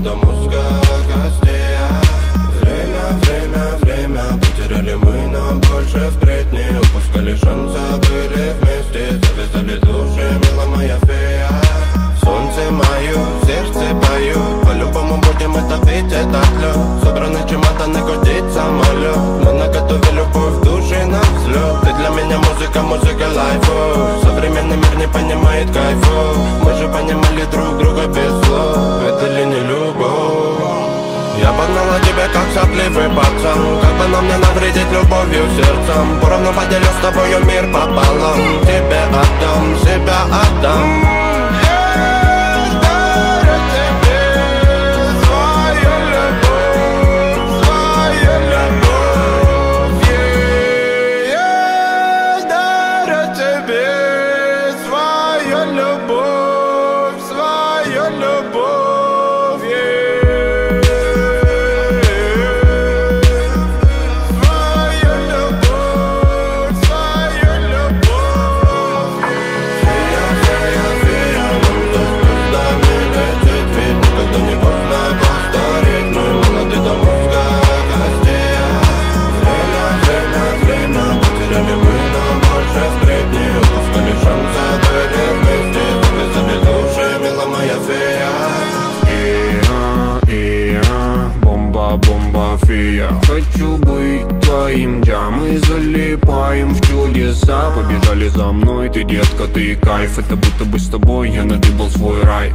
da música. Сопливый пацан Как бы нам не навредить любовью сердцем Поровну поделю с тобою мир пополам Тебе отдам, себя отдам Хочу быть твоим, да мы залипаем в чудеса. Побежали за мной, ты детка, ты кайф. Это будто бы с тобой я надыбал свой рай.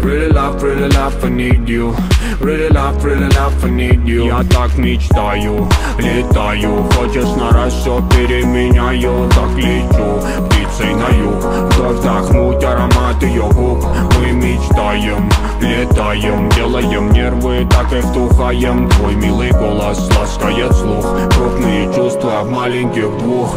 Really love, really love, I need you. Really love, really love, I need you. Я так мечтаю, летаю. Хочешь на раз все переменяю. Так лечу, птицей на юг. Вдох вдохнуть аромат ее губ. Мы мечтаем, летаем Делаем нервы, так и вдухаем Твой милый голос ласкает слух. Крупные чувства в маленьких двух